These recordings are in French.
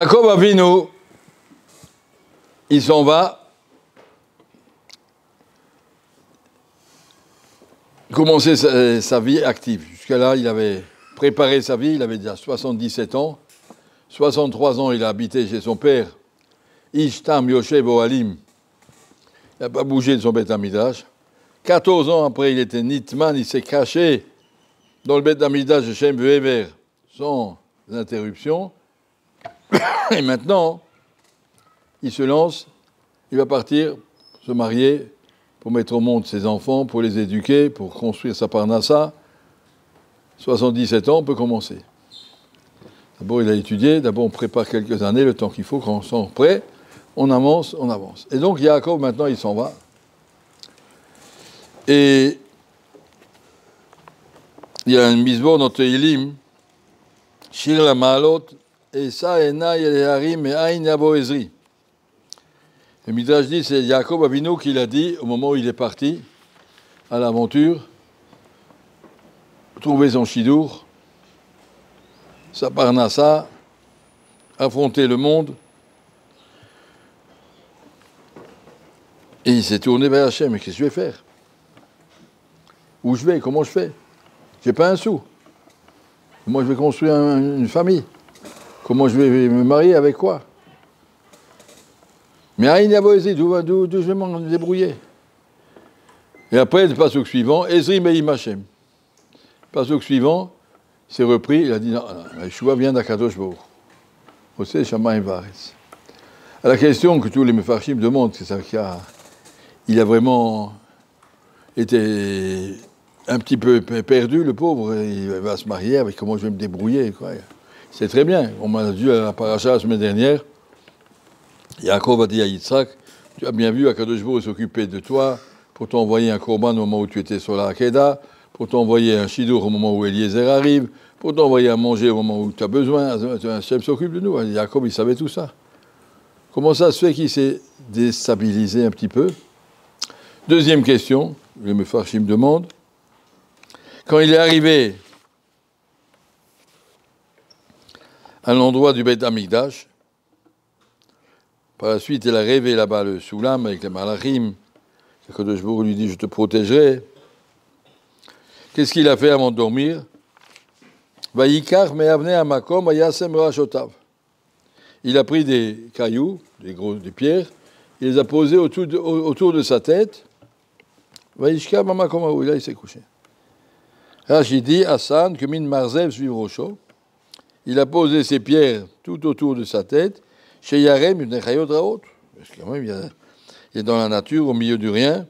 Jacob Avinu, il s'en va. Commencer sa, sa vie active. Jusqu'à là, il avait préparé sa vie, il avait déjà 77 ans. 63 ans, il a habité chez son père, Ishtam Yoshev Oalim. Il n'a pas bougé de son bête Amidash. 14 ans après, il était Nitman, il s'est caché dans le bête Amidash de Shem Vever sans interruption. Et maintenant, il se lance, il va partir se marier pour mettre au monde ses enfants, pour les éduquer, pour construire sa parnassa. 77 ans, on peut commencer. D'abord, il a étudié, d'abord, on prépare quelques années, le temps qu'il faut, quand on sent prêt, on avance, on avance. Et donc, Yaakov, maintenant, il s'en va. Et il y a une mise dans Teilim, Shir la Maalot, Le Midrash dit, c'est Yaakov Avinu qui l'a dit au moment où il est parti à l'aventure, trouver son chidour, sa parnassa, affronter le monde. Et il s'est tourné vers Hachem, mais qu'est-ce que je vais faire? Où je vais? Comment je fais? J'ai pas un sou. Comment je vais construire un- une famille Comment je vais me marier avec quoi? Mais Aïn d'où je vais m'en débrouiller Et après, le passage suivant, Ezri Meim Hachem. Le passage suivant, c'est repris, il a dit non, non, Yeshua vient d'Akadosh Baruch. Ose Shamayim Varetz. À la question que tous les Mefarshim demandent, c'est ça qu'il a, il a vraiment été un petit peu pe- perdu, le pauvre, il va se marier avec comment je vais me débrouiller. Quoi. C'est très bien. On m'a dit à la paracha la semaine dernière, Yaakov a dit à Yitzhak, tu as bien vu Akadosh Baruch s'occuper de toi pour t'envoyer un korban au moment où tu étais sur la Hakeda, pour t'envoyer un chidour au moment où Eliezer arrive, pour t'envoyer à manger au moment où tu as besoin. Hachem s'occupe de nous. Jacob, il savait tout ça. Comment ça se fait qu'il s'est déstabilisé un petit peu? Deuxième question, le Mefarshim demande. Quand il est arrivé à l'endroit du Beth Amikdash, par la suite, il a rêvé là-bas le Soulam avec les Malachim. Baruch lui dit Je te protégerai. Qu'est-ce qu'il a fait avant de dormir? Il a pris des cailloux, des, gros, des pierres, il les a posés autour de, sa tête. Là, il s'est couché. Rachid dit Hassan, que min marzev suivre au chaud. Il a posé ses pierres tout autour de sa tête. Chez Yarem, chayot raot. Parce que quand même, il y, a, il dans la nature, au milieu du rien,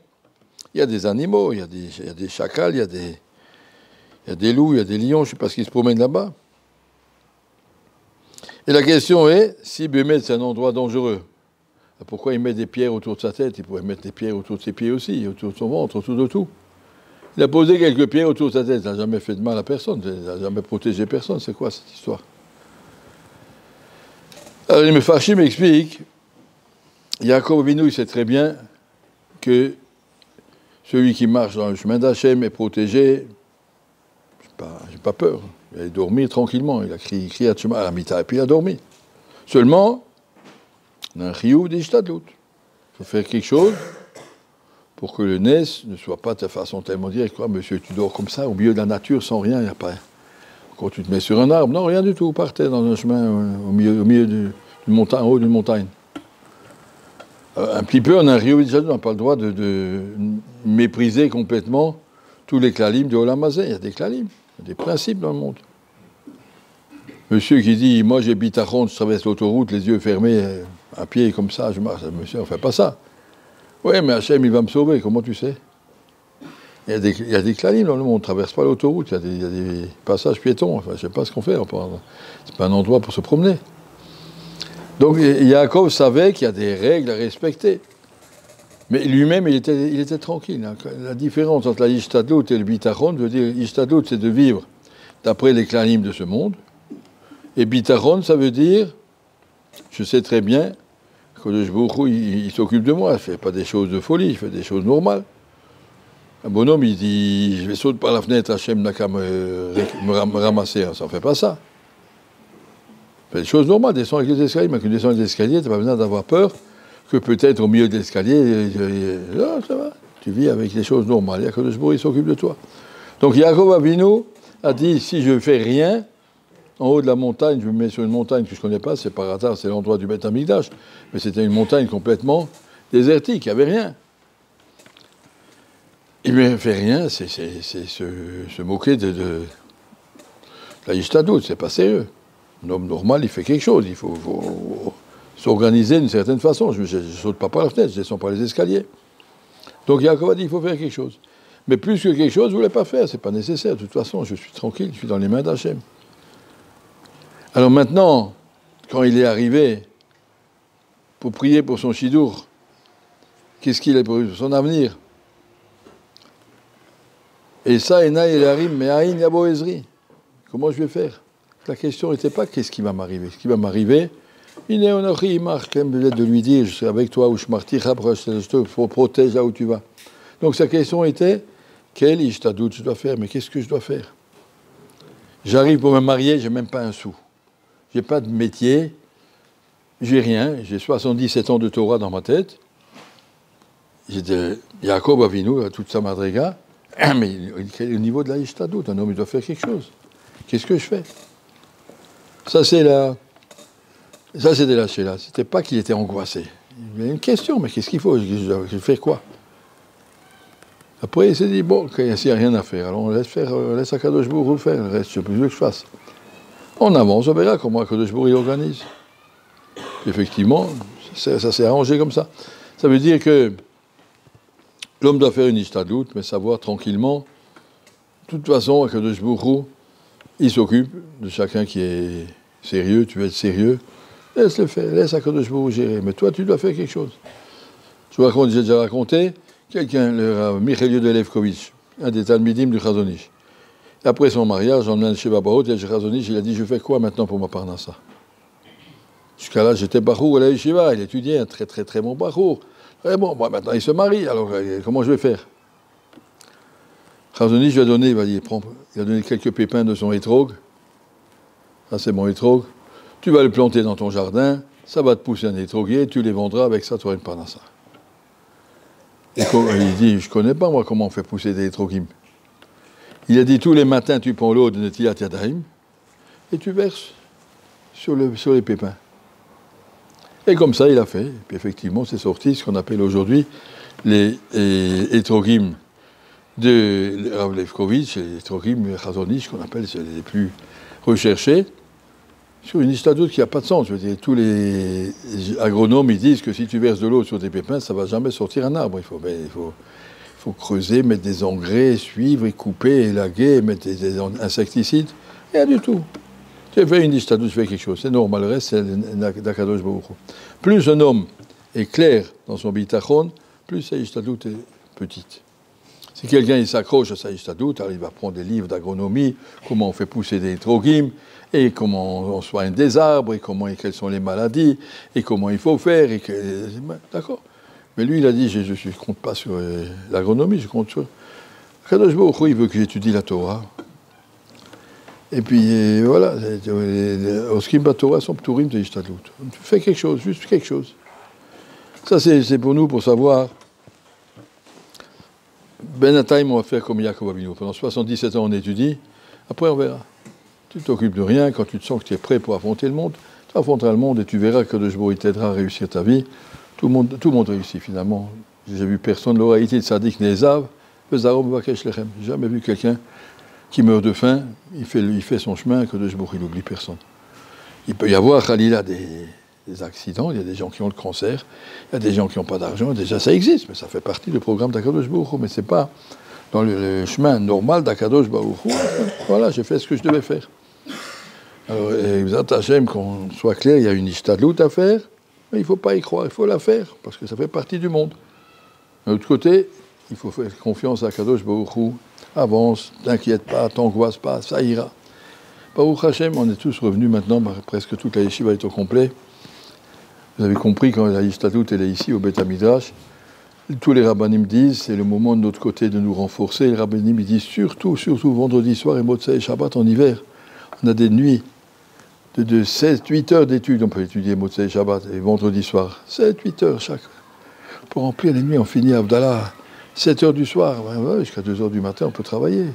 il y a des animaux, il y a des, il chacals, il y a des, il loups, il y a des lions, je ne sais pas ce qui se promènent là-bas. Et la question est, si Bémet c'est un endroit dangereux, pourquoi il met des pierres autour de sa tête? Il pourrait mettre des pierres autour de ses pieds aussi, autour de son ventre, autour de tout. Il a posé quelques pierres autour de sa tête, il n'a jamais fait de mal à personne, il n'a jamais protégé personne. C'est quoi cette histoire? Alors, les Mefarshim m'explique, Yaakov Avinu, il sait très bien que celui qui marche dans le chemin d'Hachem est protégé. Je n'ai pas, peur. Il a dormi tranquillement. Il a crié, à Tshema à la mita, et puis il a dormi. Seulement, on a un d'ishtadlut. Il faut faire quelque chose pour que le nes ne soit pas de façon tellement directe. Quoi, monsieur, tu dors comme ça, au milieu de la nature, sans rien, il n'y a pas. Quand tu te mets sur un arbre, non, rien du tout, par terre, dans un chemin, au milieu, d'une montagne, en haut d'une montagne. Euh, un petit peu, on a Rio on n'a pas le droit de, de mépriser complètement tous les clalim de Olamazé. Il y a des clalim, il y a des principes dans le monde. Monsieur qui dit, moi j'ai bitachon, je traverse l'autoroute, les yeux fermés, euh, à pied comme ça, je marche. Monsieur, on ne fait pas ça. Oui, mais Hachem, il va me sauver, comment tu sais? Il y, a des, il clalim dans le monde, on ne traverse pas l'autoroute, il y, a des, passages piétons, enfin, je ne sais pas ce qu'on fait. Ce n'est pas un endroit pour se promener. Donc Yaakov savait qu'il y a des règles à respecter. Mais lui-même, il était, il était tranquille. hein. La différence entre la Ishtadlout et le Bitachon, veut dire, Ishtadlout, c'est de vivre d'après les clanim de ce monde. Et Bitachon, ça veut dire, je sais très bien Jbouchou, il, s'occupe de moi. Il ne fait pas des choses de folie, il fait des choses normales. Un bonhomme, il dit, je vais sauter par la fenêtre, Hachem n'a qu'à me, me ram- me ramasser. Ça ne fait pas ça. Fais des choses normales, descends avec les escaliers, mais quand tu descends les escaliers, tu n'as pas besoin d'avoir peur que peut-être au milieu de l'escalier, ça va. Tu vis avec les choses normales. Yaakov il s'occupe de toi. Donc Yaakov Avinu a dit si je ne fais rien, en haut de la montagne, je me mets sur une montagne que je ne connais pas, c'est par hasard, c'est l'endroit du Beth mais c'était une montagne complètement désertique, il n'y avait rien. Il ne fait rien, c'est se, moquer de, de c'est pas sérieux. Un homme normal, il fait quelque chose, il faut, s'organiser d'une certaine façon. Je ne saute pas par la fenêtre, je ne descends pas les escaliers. Donc Yaakov a dit il faut faire quelque chose. Mais plus que quelque chose, je ne voulais pas faire, ce n'est pas nécessaire. De toute façon, je suis tranquille, je suis dans les mains d'Hachem. Alors maintenant, quand il est arrivé pour prier pour son chidour, qu'est-ce qu'il a pour son avenir? Et ça, il arrive, mais Aïn Yabo Ezri. Comment je vais faire? La question n'était pas qu'est-ce qui va m'arriver? Ce qui va m'arriver, il est honoré, marque de lui dire je suis avec toi, ou je te protège là où tu vas. Donc sa question était quel doute je dois faire? Mais qu'est-ce que je dois faire? J'arrive pour me marier, j'ai même pas un sou. J'ai pas de métier, j'ai rien, j'ai 77 ans de Torah dans ma tête. J'étais Jacob Avinu, toute sa madriga, mais au niveau de la un homme il doit faire quelque chose. Qu'est-ce que je fais? Ça, c'est la. Ça, c'était la Ce C'était pas qu'il était angoissé. Il y avait une question, mais qu'est-ce qu'il faut? Je, fais quoi? Après, il s'est dit bon, il n'y a rien à faire, alors on laisse faire, on laisse Akadosh le faire, le reste, plus que je fasse. On avance, on verra comment Akadosh il organise. effectivement, ça, s'est arrangé comme ça. Ça veut dire que l'homme doit faire une doute, mais savoir tranquillement. De toute façon, Akadosh Baruch il s'occupe de chacun qui est sérieux, tu veux être sérieux, laisse le faire, laisse Akadosh vous gérer. Mais toi, tu dois faire quelque chose. Je vous raconte, j'ai déjà raconté, quelqu'un, le Michael de Levkovitch, un des Talmidim du Chazonich. Après son mariage, en chez Babaot, il il a dit Je fais quoi maintenant pour ma parnassa? Jusqu'à là, j'étais Bahour à la Yeshiva, il étudiait un très très très bon Bahour. Et bon, maintenant il se marie, alors euh, comment je vais faire? Chazonich lui a donné, il, il, il a donné quelques pépins de son étrogue. Ça, c'est mon étrogue. Tu vas le planter dans ton jardin, ça va te pousser un étroguier, tu les vendras avec ça, auras une parnassa. Et il dit, je connais pas moi comment on fait pousser des étroguim. Il a dit, tous les matins, tu prends l'eau de Netilat et tu verses sur, le, sur les pépins. Et comme ça, il a fait. Et puis effectivement, c'est sorti ce qu'on appelle aujourd'hui les, les de Rav Levkovitch les Trochim Chazonich, qu'on appelle les plus recherchés, sur une histoire qui n'a pas de sens. Tous les agronomes disent que si tu verses de l'eau sur tes pépins, ça ne va jamais sortir un arbre. Faut creuser, mettre des engrais, suivre, couper, élaguer, mettre des, insecticides. Rien du tout. Tu fais une tu fais quelque chose. C'est normal. Le reste, c'est d'Akadosh Plus un homme est clair dans son bitachon, plus sa histadout est petite. Si quelqu'un s'accroche à sa alors il va prendre des livres d'agronomie, comment on fait pousser des troguim, et comment on soigne des arbres, et comment et quelles sont les maladies, et comment il faut faire. Et D'accord Mais lui, il a dit, je ne compte pas sur euh, l'agronomie, je compte sur... Kadosh il veut que j'étudie la Torah. Et puis euh, voilà, Oskim Torah sont Pturim Ishtadlut. Fais quelque chose, juste quelque chose. Ça, c'est pour nous, pour savoir Benataim, on va faire comme Yaakov Abino. Pendant 77 ans, on étudie. Après, on verra. Tu t'occupes de rien. Quand tu te sens que tu es prêt pour affronter le monde, tu affronteras le monde et tu verras que jour il t'aidera à réussir ta vie. Tout le monde, tout réussit finalement. J'ai vu personne, l'oralité de Sadik Nezav. J'ai jamais vu quelqu'un qui meurt de faim, il fait, son chemin, que jour il n'oublie personne. Il peut y avoir, Khalila, des, des accidents, il y a des gens qui ont le cancer, il y a des gens qui n'ont pas d'argent, déjà ça existe, mais ça fait partie du programme d'Akadosh Baruch mais c'est pas dans le, chemin normal d'Akadosh Baruch Voilà, j'ai fait ce que je devais faire. Alors, vous attachez qu'on soit clair, il y a une istadlout à faire, mais il ne faut pas y croire, il faut la faire, parce que ça fait partie du monde. D'un autre côté, il faut faire confiance à Kadosh Baruch avance, t'inquiète pas, t'angoisse pas, ça ira. Baruch Hashem, on est tous revenus maintenant, bah, presque toute la yeshiva est au complet. Vous avez compris, quand la Istatout elle est ici, au Beth Midrash, tous les rabbinim disent, c'est le moment de notre côté de nous renforcer. Les rabbinim disent surtout, surtout vendredi soir et Motsai et Shabbat en hiver. On a des nuits de, 7-8 heures d'études. On peut étudier Motsei Shabbat et vendredi soir. 7-8 heures chaque. Pour remplir les nuits, on finit Abdallah. 7 heures du soir, jusqu'à 2 heures du matin, on peut travailler.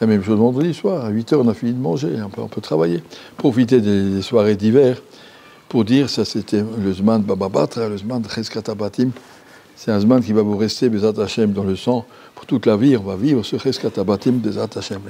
La même chose vendredi soir, à 8 heures, on a fini de manger, on peut, travailler. Profiter des, soirées d'hiver pour dire, ça c'était le Zman Bababatra, le Zman Cheskatabatim. C'est un Zman qui va vous rester, Bezat Hashem, dans le sang pour toute la vie. On va vivre ce Cheskatabatim des Hashem.